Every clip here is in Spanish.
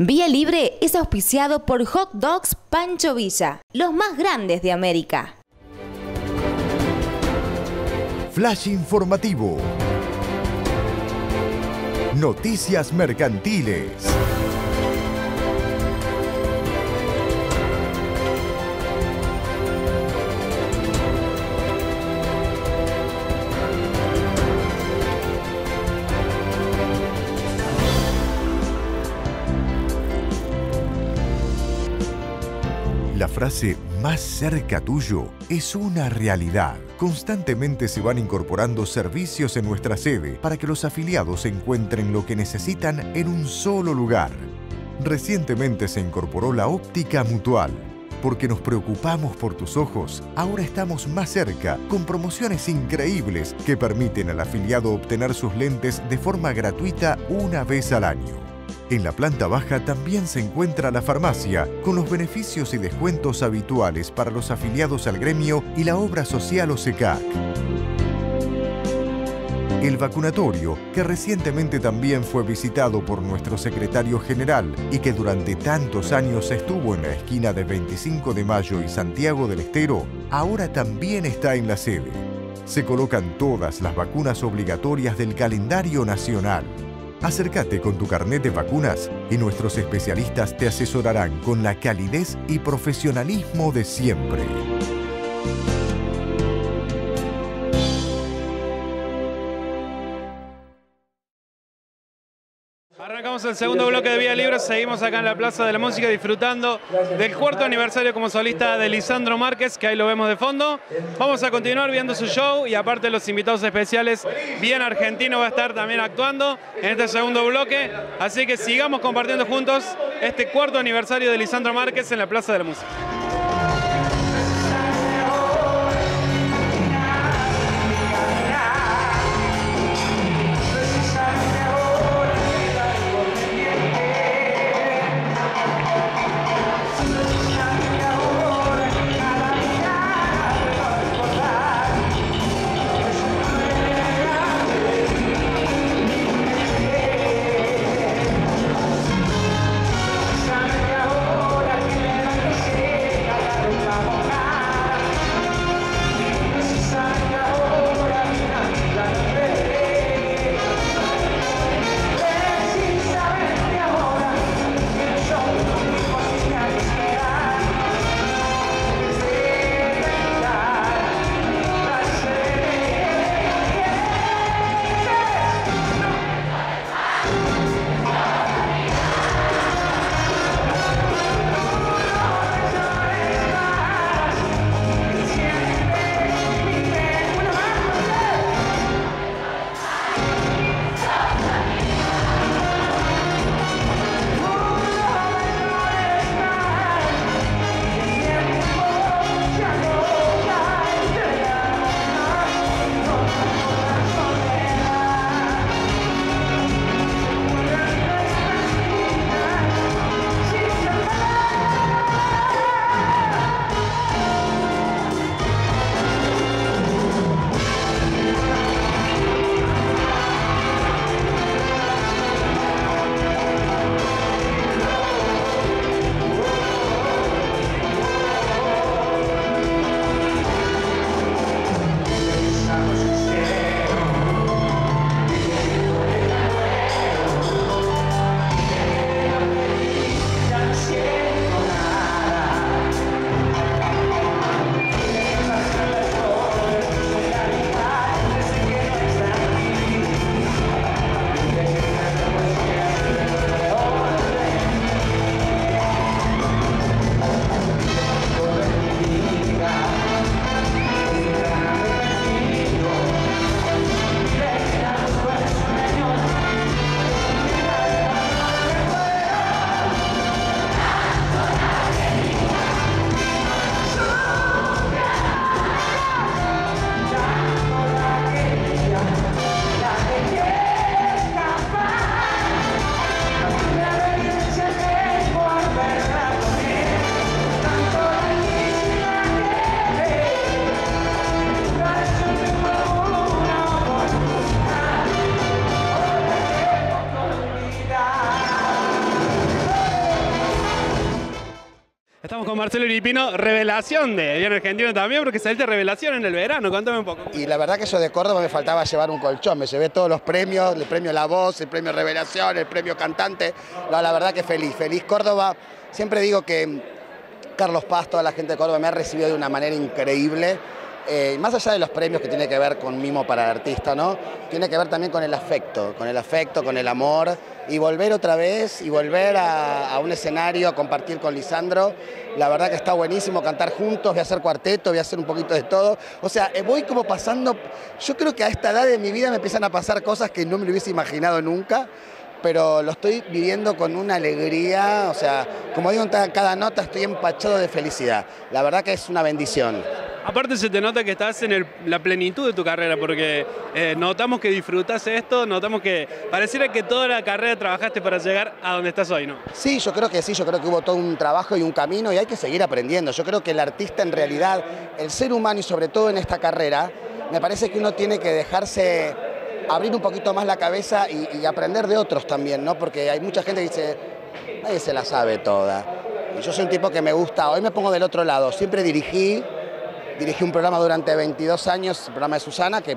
Vía Libre es auspiciado por Hot Dogs Pancho Villa, los más grandes de América. Flash informativo. Noticias mercantiles. La frase más cerca tuyo es una realidad. Constantemente se van incorporando servicios en nuestra sede para que los afiliados encuentren lo que necesitan en un solo lugar. Recientemente se incorporó la óptica mutual. Porque nos preocupamos por tus ojos, ahora estamos más cerca con promociones increíbles que permiten al afiliado obtener sus lentes de forma gratuita una vez al año. En la planta baja también se encuentra la farmacia, con los beneficios y descuentos habituales para los afiliados al gremio y la obra social OSECAC. El vacunatorio, que recientemente también fue visitado por nuestro secretario general y que durante tantos años estuvo en la esquina de 25 de Mayo y Santiago del Estero, ahora también está en la sede. Se colocan todas las vacunas obligatorias del calendario nacional. Acércate con tu carnet de vacunas y nuestros especialistas te asesorarán con la calidez y profesionalismo de siempre. El segundo bloque de Vía Libre, seguimos acá en la Plaza de la Música disfrutando del cuarto aniversario como solista de Lisandro Márquez, que ahí lo vemos de fondo. Vamos a continuar viendo su show y aparte los invitados especiales, bien argentino va a estar también actuando en este segundo bloque. Así que sigamos compartiendo juntos este cuarto aniversario de Lisandro Márquez en la Plaza de la Música. Marcelo Iripino, revelación de Bien Argentino también, porque saliste revelación en el verano, cuéntame un poco. Y la verdad que yo de Córdoba me faltaba llevar un colchón, me llevé todos los premios, el premio La Voz, el premio Revelación, el premio Cantante, no, la verdad que feliz, feliz Córdoba. Siempre digo que Carlos Paz, toda la gente de Córdoba me ha recibido de una manera increíble. Eh, más allá de los premios que tiene que ver con mimo para el artista, ¿no? Tiene que ver también con el afecto, con el afecto, con el amor y volver otra vez y volver a, un escenario a compartir con Lisandro. La verdad que está buenísimo cantar juntos, voy a hacer cuarteto, voy a hacer un poquito de todo. O sea, eh, voy como pasando, yo creo que a esta edad de mi vida me empiezan a pasar cosas que no me lo hubiese imaginado nunca pero lo estoy viviendo con una alegría, o sea, como digo en cada nota, estoy empachado de felicidad. La verdad que es una bendición. Aparte se te nota que estás en la plenitud de tu carrera, porque eh, notamos que disfrutas esto, notamos que pareciera que toda la carrera trabajaste para llegar a donde estás hoy, ¿no? Sí, yo creo que sí, yo creo que hubo todo un trabajo y un camino y hay que seguir aprendiendo. Yo creo que el artista en realidad, el ser humano y sobre todo en esta carrera, me parece que uno tiene que dejarse abrir un poquito más la cabeza y, aprender de otros también, ¿no? Porque hay mucha gente que dice, nadie se la sabe toda. Y yo soy un tipo que me gusta, hoy me pongo del otro lado, siempre dirigí, dirigí un programa durante 22 años, el programa de Susana, que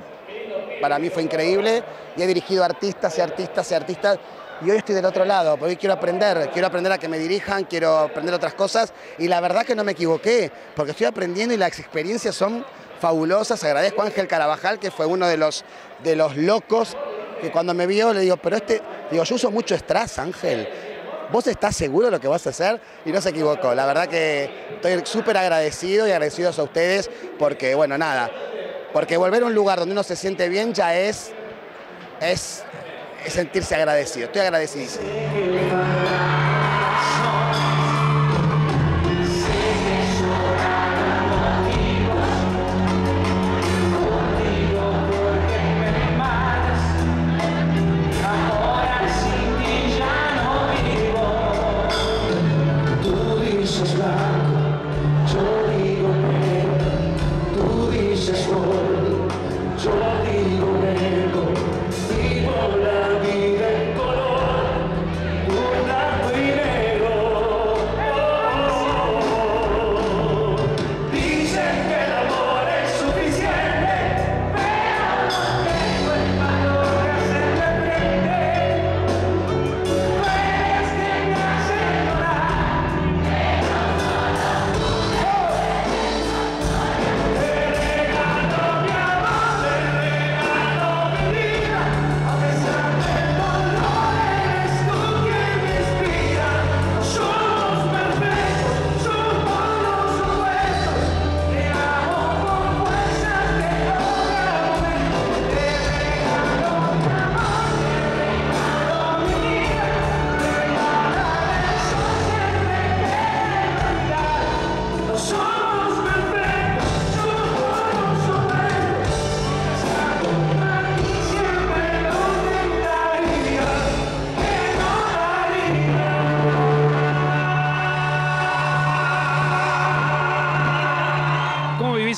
para mí fue increíble, y he dirigido artistas y artistas y artistas, y hoy estoy del otro lado, porque hoy quiero aprender, quiero aprender a que me dirijan, quiero aprender otras cosas, y la verdad que no me equivoqué, porque estoy aprendiendo y las experiencias son fabulosas. Agradezco a Ángel Carabajal, que fue uno de los, de los locos, que cuando me vio le digo, pero este, digo, yo uso mucho strass, Ángel, ¿Vos estás seguro de lo que vas a hacer? Y no se equivocó. La verdad que estoy súper agradecido y agradecidos a ustedes porque, bueno, nada, porque volver a un lugar donde uno se siente bien ya es, es, es sentirse agradecido. Estoy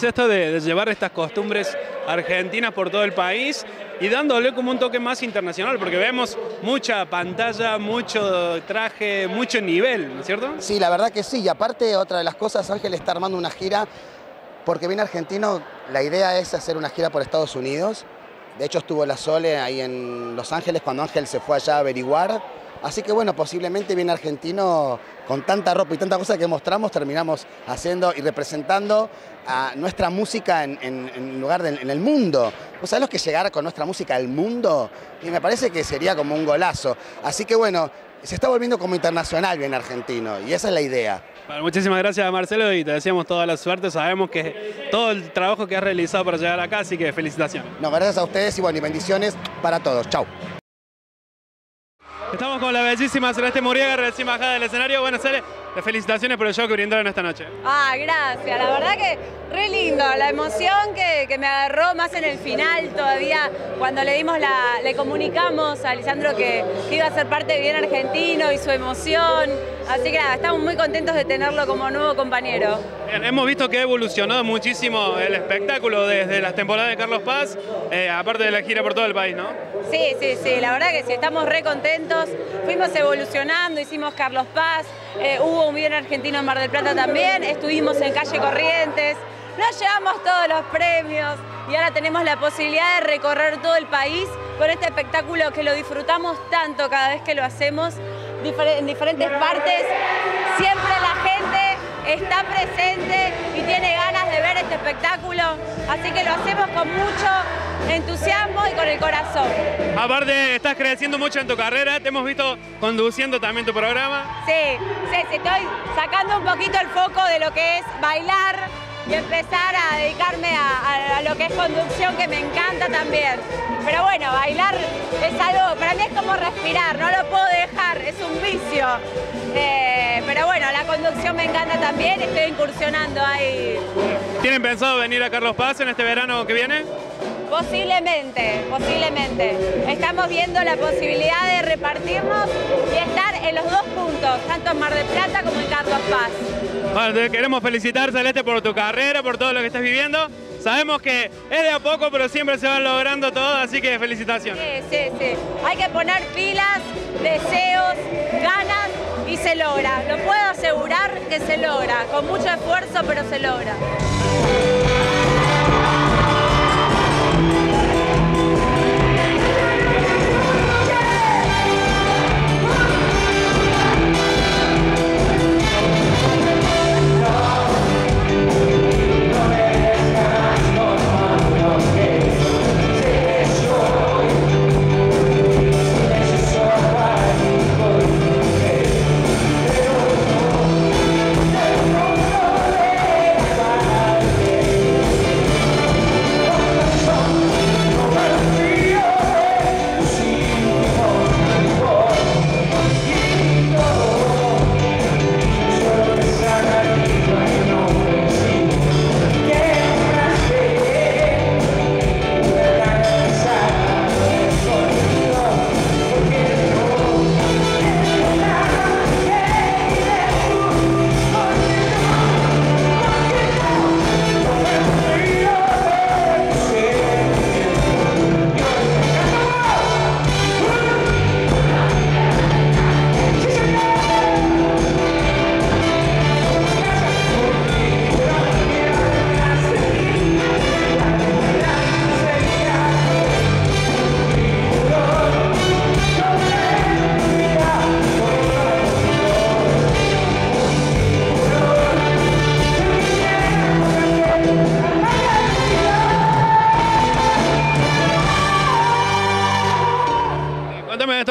esto de, llevar estas costumbres argentinas por todo el país y dándole como un toque más internacional, porque vemos mucha pantalla, mucho traje, mucho nivel, ¿no es cierto? Sí, la verdad que sí, y aparte otra de las cosas, Ángel está armando una gira, porque viene argentino, la idea es hacer una gira por Estados Unidos, de hecho estuvo la Sole ahí en Los Ángeles cuando Ángel se fue allá a averiguar, Así que bueno, posiblemente viene argentino con tanta ropa y tanta cosa que mostramos, terminamos haciendo y representando a nuestra música en, lugar en el mundo. ¿Vos sabés lo que llegar con nuestra música al mundo? Y me parece que sería como un golazo. Así que bueno, se está volviendo como internacional bien argentino y esa es la idea. Bueno, muchísimas gracias Marcelo y te deseamos toda la suerte. Sabemos que todo el trabajo que has realizado para llegar acá, así que felicitaciones. No, gracias a ustedes y bueno, y bendiciones para todos. Chau. Estamos con la bellísima Celeste Muriaga, recién bajada del escenario. Buenas tardes. Felicitaciones por el show que brindaron esta noche. Ah, gracias. La verdad que re lindo. La emoción que, me agarró más en el final todavía, cuando le dimos la, le comunicamos a Lisandro que, iba a ser parte de Bien Argentino y su emoción. Así que nada, estamos muy contentos de tenerlo como nuevo compañero. hemos visto que ha evolucionado muchísimo el espectáculo desde las temporadas de Carlos Paz, eh, aparte de la gira por todo el país, ¿no? Sí, sí, sí. La verdad que sí, estamos re contentos. Fuimos evolucionando, hicimos Carlos Paz, eh, hubo Hubo un bien argentino en Mar del Plata también, estuvimos en Calle Corrientes, nos llevamos todos los premios y ahora tenemos la posibilidad de recorrer todo el país con este espectáculo que lo disfrutamos tanto cada vez que lo hacemos en diferentes partes. Siempre la gente está presente y tiene ganas de ver este espectáculo, así que lo hacemos con mucho entusiasmo y con el corazón. Aparte, estás creciendo mucho en tu carrera, te hemos visto conduciendo también tu programa. Sí, sí, sí, estoy sacando un poquito el foco de lo que es bailar y empezar a dedicarme a, lo que es conducción, que me encanta también. Pero bueno, bailar es algo, para mí es como respirar, no lo puedo dejar, es un vicio. Eh, pero bueno, la conducción me encanta también, estoy incursionando ahí. ¿Tienen pensado venir a Carlos Paz en este verano que viene? Posiblemente, posiblemente. Estamos viendo la posibilidad de repartirnos y estar en los dos puntos, tanto en Mar del Plata como en Carlos Paz. Bueno, te queremos felicitar, Celeste, por tu carrera, por todo lo que estás viviendo. Sabemos que es de a poco, pero siempre se van logrando todo, así que felicitaciones. Sí, sí, sí. Hay que poner pilas, deseos, ganas y se logra. Lo puedo asegurar que se logra, con mucho esfuerzo, pero se logra.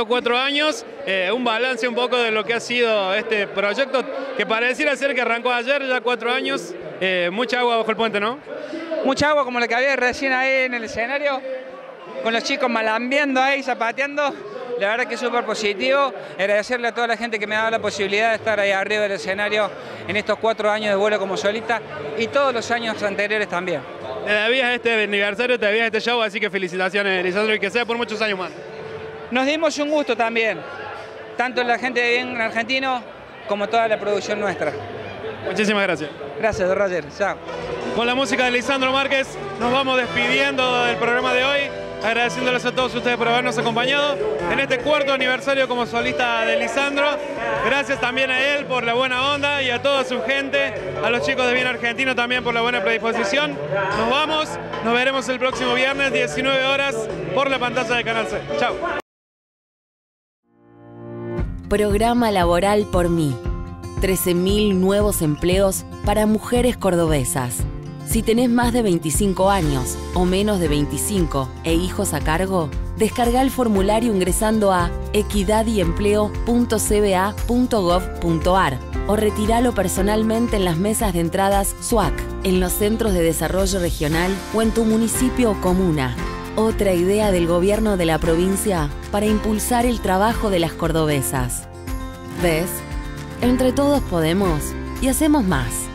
Cuatro años, eh, un balance un poco de lo que ha sido este proyecto, que pareciera ser que arrancó ayer, ya cuatro años, eh, mucha agua bajo el puente, ¿no? Mucha agua como la que había recién ahí en el escenario, con los chicos malambiendo ahí, zapateando. La verdad que es súper positivo. Agradecerle a toda la gente que me ha dado la posibilidad de estar ahí arriba del escenario en estos cuatro años de vuelo como solista y todos los años anteriores también. Te debías este aniversario, te debías este show, así que felicitaciones, Lisandro, y que sea por muchos años más. Nos dimos un gusto también, tanto la gente de Bien Argentino como toda la producción nuestra. Muchísimas gracias. Gracias, Roger. Chao. Con la música de Lisandro Márquez nos vamos despidiendo del programa de hoy, agradeciéndoles a todos ustedes por habernos acompañado en este cuarto aniversario como solista de Lisandro. Gracias también a él por la buena onda y a toda su gente, a los chicos de Bien Argentino también por la buena predisposición. Nos vamos, nos veremos el próximo viernes, 19 horas, por la pantalla de Canal C. Chao. Programa Laboral por mí. 13.000 nuevos empleos para mujeres cordobesas. Si tenés más de 25 años o menos de 25 e hijos a cargo, descarga el formulario ingresando a equidadyempleo.cba.gov.ar o retíralo personalmente en las mesas de entradas SWAC, en los centros de desarrollo regional o en tu municipio o comuna. Otra idea del gobierno de la provincia para impulsar el trabajo de las cordobesas. ¿Ves? Entre todos podemos y hacemos más.